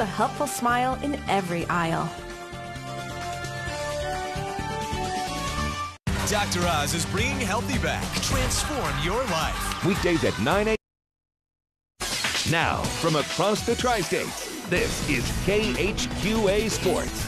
a helpful smile in every aisle. Dr. Oz is bringing healthy back. Transform your life. Weekdays at 9 a.m. Now, from across the tri-states, this is KHQA Sports.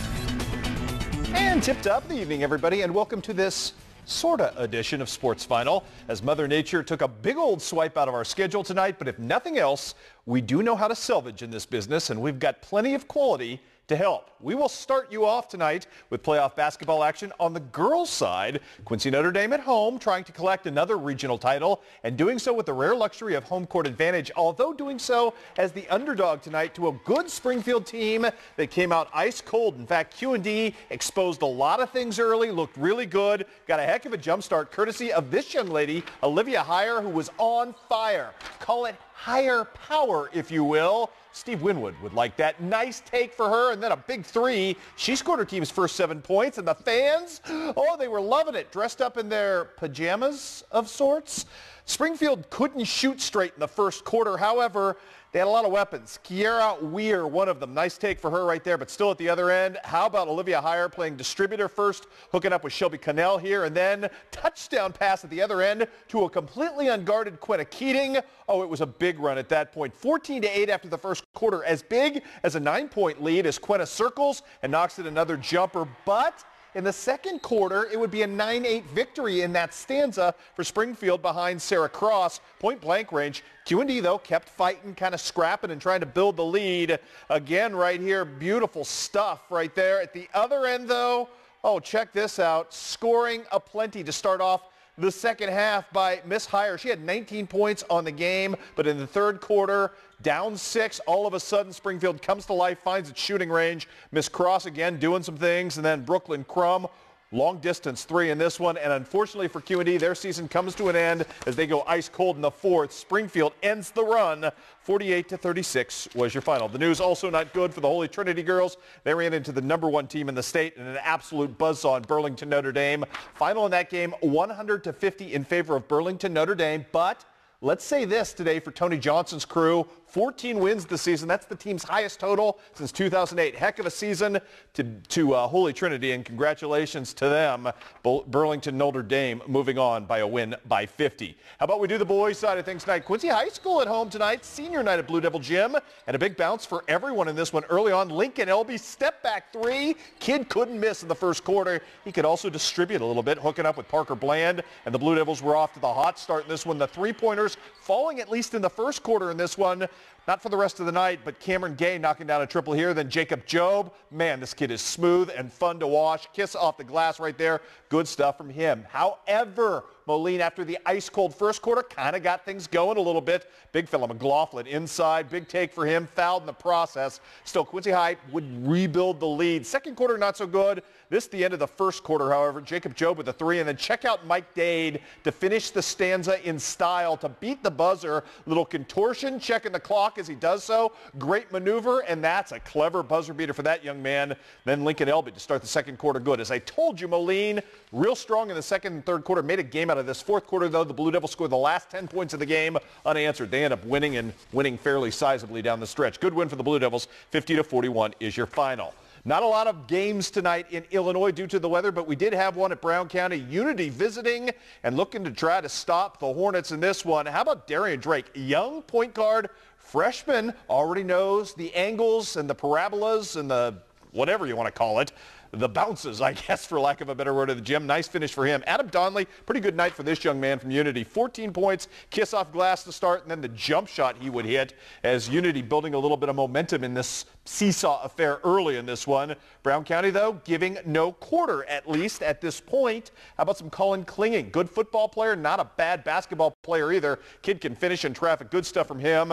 And tipped up the evening, everybody, and welcome to this sorta edition of Sports Final as Mother Nature took a big old swipe out of our schedule tonight. But if nothing else, we do know how to salvage in this business, and we've got plenty of quality to help. We will start you off tonight with playoff basketball action on the girls' side. Quincy Notre Dame at home trying to collect another regional title and doing so with the rare luxury of home court advantage, although doing so as the underdog tonight to a good Springfield team that came out ice cold. In fact, QND exposed a lot of things early, looked really good, got a heck of a jump start courtesy of this young lady, Olivia Heyer, who was on fire. Call it higher power, if you will. Steve Winwood would like that. Nice take for her, and then a big three. She scored her team's first seven points, and the fans, oh, they were loving it, dressed up in their pajamas of sorts. Springfield couldn't shoot straight in the first quarter. However, they had a lot of weapons. Kiera Weir, one of them. Nice take for her right there, but still at the other end. How about Olivia Heyer playing distributor first, hooking up with Shelby Cannell here, and then touchdown pass at the other end to a completely unguarded Quetta Keating. Oh, it was a big run at that point. 14 to 8 after the first quarter. As big as a nine-point lead as Quetta circles and knocks in another jumper, but in the second quarter, it would be a 9-8 victory in that stanza for Springfield behind Sarah Cross. Point blank range. QND, though, kept fighting, kind of scrapping and trying to build the lead. Again, right here, beautiful stuff right there. At the other end, though, oh, check this out. Scoring aplenty to start off the second half by Miss Heyer. She had 19 points on the game, but in the third quarter, down six, all of a sudden Springfield comes to life, finds its shooting range. Miss Cross again doing some things, and then Brooklyn Crum Long distance three in this one, and unfortunately for QND, their season comes to an end as they go ice cold in the fourth. Springfield ends the run. 48 to 36 was your final. The news also not good for the Holy Trinity girls. They ran into the number one team in the state in an absolute buzzsaw in Burlington Notre Dame. Final in that game, 100 to 50 in favor of Burlington Notre Dame, but Let's say this today for Tony Johnson's crew. 14 wins this season. That's the team's highest total since 2008. Heck of a season to, to uh, Holy Trinity, and congratulations to them. Burlington Notre Dame moving on by a win by 50. How about we do the boys side of things tonight? Quincy High School at home tonight. Senior night at Blue Devil Gym. And a big bounce for everyone in this one early on. Lincoln LB step back three. Kid couldn't miss in the first quarter. He could also distribute a little bit, hooking up with Parker Bland. And the Blue Devils were off to the hot start in this one. The three-pointers falling at least in the first quarter in this one. Not for the rest of the night, but Cameron Gay knocking down a triple here. Then Jacob Job. Man, this kid is smooth and fun to watch. Kiss off the glass right there. Good stuff from him. However, Moline, after the ice cold first quarter, kind of got things going a little bit. Big fella McLaughlin inside. Big take for him. Fouled in the process. Still, Quincy High would rebuild the lead. Second quarter, not so good. This the end of the first quarter, however. Jacob Job with a three. And then check out Mike Dade to finish the stanza in style to beat the buzzer. Little contortion, checking the clock as he does so. Great maneuver, and that's a clever buzzer beater for that young man. Then Lincoln Elby to start the second quarter good. As I told you, Moline, real strong in the second and third quarter. Made a game out of this. Fourth quarter, though, the Blue Devils scored the last 10 points of the game unanswered. They end up winning and winning fairly sizably down the stretch. Good win for the Blue Devils. 50 to 41 is your final. Not a lot of games tonight in Illinois due to the weather, but we did have one at Brown County. Unity visiting and looking to try to stop the Hornets in this one. How about Darian Drake, young point guard, freshman, already knows the angles and the parabolas and the whatever you want to call it the bounces, I guess, for lack of a better word, of the gym. Nice finish for him. Adam Donnelly, pretty good night for this young man from Unity. 14 points, kiss off glass to start, and then the jump shot he would hit as Unity building a little bit of momentum in this seesaw affair early in this one. Brown County, though, giving no quarter, at least at this point. How about some Colin Clinging? Good football player, not a bad basketball player either. Kid can finish in traffic. Good stuff from him.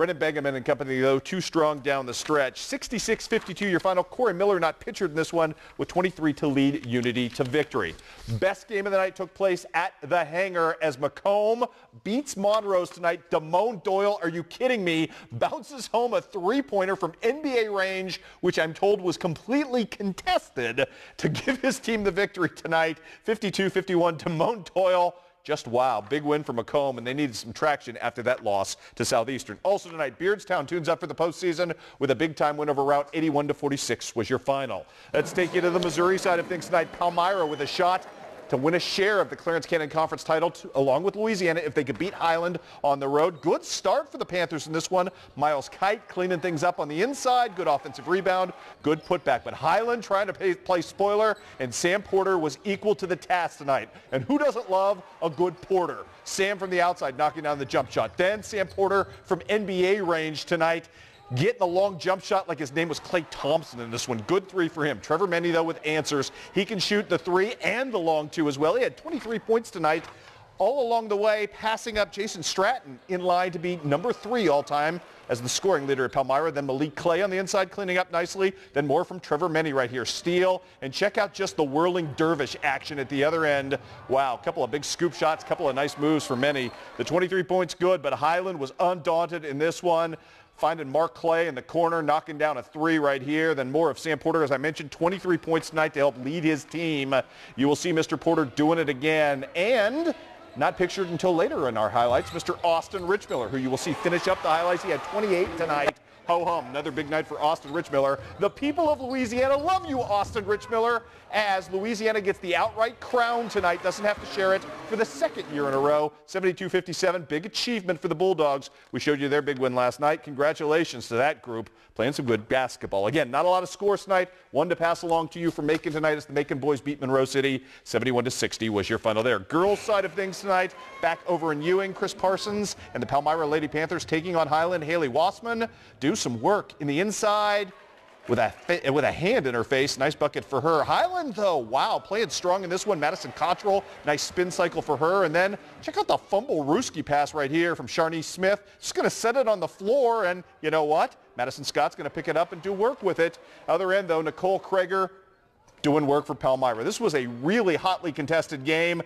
Brendan Begeman and company, though, too strong down the stretch. 66-52 your final. Corey Miller not pictured in this one with 23 to lead Unity to victory. Best game of the night took place at the hangar as Macomb beats Monrose tonight. Damone Doyle, are you kidding me? Bounces home a three-pointer from NBA range, which I'm told was completely contested to give his team the victory tonight. 52-51, Damone Doyle just wow. Big win for Macomb, and they needed some traction after that loss to Southeastern. Also tonight, Beardstown tunes up for the postseason with a big-time win over Routt. 81 to 46 was your final. Let's take you to the Missouri side of things tonight. Palmyra with a shot to win a share of the Clarence Cannon Conference title to, along with Louisiana if they could beat Highland on the road. Good start for the Panthers in this one. Miles Kite cleaning things up on the inside. Good offensive rebound. Good putback. But Highland trying to pay, play spoiler, and Sam Porter was equal to the task tonight. And who doesn't love a good Porter? Sam from the outside knocking down the jump shot. Then Sam Porter from NBA range tonight getting a long jump shot like his name was Klay Thompson in this one. Good three for him. Trevor Mendy, though, with answers. He can shoot the three and the long two as well. He had 23 points tonight. All along the way, passing up Jason Stratton in line to be number three all-time as the scoring leader at Palmyra. Then Malik Clay on the inside cleaning up nicely. Then more from Trevor Mendy right here. Steal. And check out just the whirling dervish action at the other end. Wow, a couple of big scoop shots, couple of nice moves for Mendy. The 23 points good, but Highland was undaunted in this one finding Mark Clay in the corner, knocking down a three right here. Then more of Sam Porter, as I mentioned, 23 points tonight to help lead his team. You will see Mr. Porter doing it again. And not pictured until later in our highlights, Mr. Austin Richmiller, who you will see finish up the highlights. He had 28 tonight. Ho hum, another big night for Austin Richmiller. The people of Louisiana love you, Austin Richmiller, as Louisiana gets the outright crown tonight. Doesn't have to share it for the second year in a row. 72-57, big achievement for the Bulldogs. We showed you their big win last night. Congratulations to that group playing some good basketball. Again, not a lot of scores tonight. One to pass along to you from Macon tonight as the Macon boys beat Monroe City. 71 to 60 was your final there. Girls side of things tonight, back over in Ewing, Chris Parsons and the Palmyra Lady Panthers taking on Highland. Haley Wassman do some work in the inside with a, with a hand in her face. Nice bucket for her. Highland, though, wow, playing strong in this one. Madison Cottrell, nice spin cycle for her. And then check out the fumblerooski pass right here from Sharney Smith. Just going to set it on the floor, and you know what? Madison Scott's going to pick it up and do work with it. Other end, though, Nicole Krager doing work for Palmyra. This was a really hotly contested game.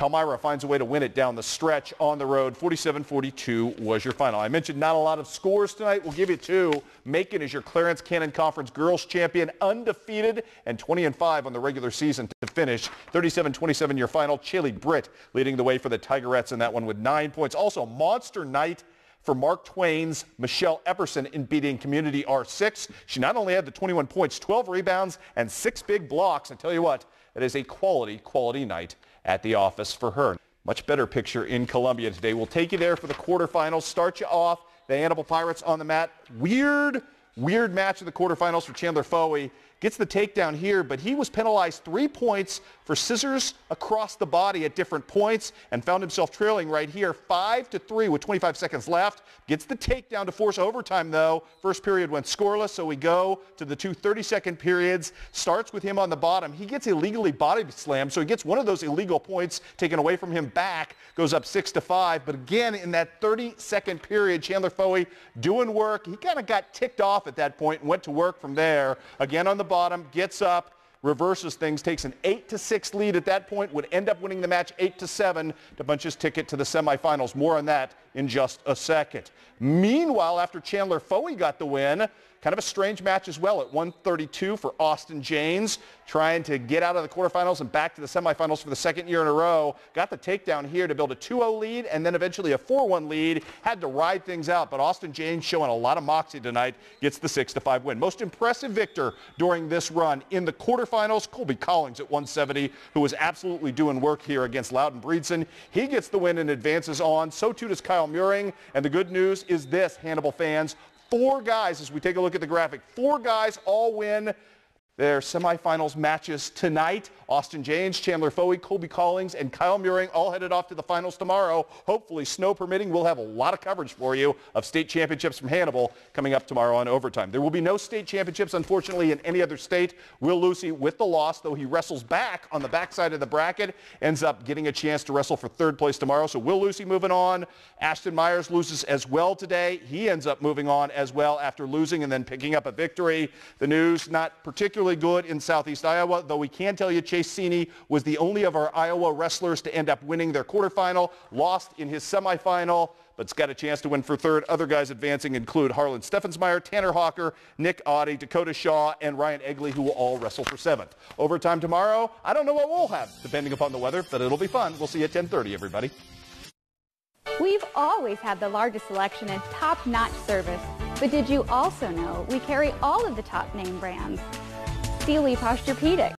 Palmyra finds a way to win it down the stretch on the road. 47-42 was your final. I mentioned not a lot of scores tonight. We'll give you two. Macon is your Clarence Cannon Conference Girls Champion, undefeated, and 20 and 5 on the regular season to finish. 37-27 your final. Chaley Britt leading the way for the Tigerettes in that one with nine points. Also, monster night for Mark Twain's Michelle Epperson in beating Community R6. She not only had the 21 points, 12 rebounds, and six big blocks. I tell you what, it is a quality, quality night at the office for her. Much better picture in Columbia today. We'll take you there for the quarterfinals. Start you off. The Hannibal Pirates on the mat. Weird, weird match of the quarterfinals for Chandler Fowey gets the takedown here, but he was penalized three points for scissors across the body at different points and found himself trailing right here, five to three with 25 seconds left. Gets the takedown to force overtime though. First period went scoreless, so we go to the two 30-second periods. Starts with him on the bottom. He gets illegally body slammed, so he gets one of those illegal points taken away from him back. Goes up six to five, but again in that 30-second period, Chandler Fowey doing work. He kind of got ticked off at that point and went to work from there. Again on the bottom, gets up, reverses things, takes an 8 to 6 lead at that point, would end up winning the match 8 to 7 to bunch his ticket to the semifinals. More on that in just a second. Meanwhile, after Chandler Fowey got the win, kind of a strange match as well at 132 for Austin Janes, trying to get out of the quarterfinals and back to the semifinals for the second year in a row. Got the takedown here to build a 2-0 lead and then eventually a 4-1 lead. Had to ride things out, but Austin Janes showing a lot of moxie tonight gets the 6-5 win. Most impressive victor during this run in the quarterfinals, Colby Collins at 170, who was absolutely doing work here against Loudon Breedson. He gets the win and advances on. So too does Kyle Muring. And the good news is this, Hannibal fans. Four guys, as we take a look at the graphic, four guys all win their semifinals matches tonight. Austin Janes, Chandler Fowey, Colby Collins, and Kyle Muring all headed off to the finals tomorrow. Hopefully, snow permitting, we'll have a lot of coverage for you of state championships from Hannibal coming up tomorrow on Overtime. There will be no state championships, unfortunately, in any other state. Will Lucy, with the loss, though he wrestles back on the backside of the bracket, ends up getting a chance to wrestle for third place tomorrow. So Will Lucy moving on. Ashton Myers loses as well today. He ends up moving on as well after losing and then picking up a victory. The news not particularly good in southeast Iowa, though we can tell you Chase Sini was the only of our Iowa wrestlers to end up winning their quarterfinal, lost in his semifinal but's got a chance to win for third. Other guys advancing include Harlan Steffensmeyer, Tanner Hawker, Nick Audie, Dakota Shaw, and Ryan Egley, who will all wrestle for seventh. Overtime tomorrow, I don't know what we'll have, depending upon the weather, but it'll be fun. We'll see you at 1030, everybody. We've always had the largest selection and top-notch service. But did you also know we carry all of the top name brands? Sealy Posturepedic,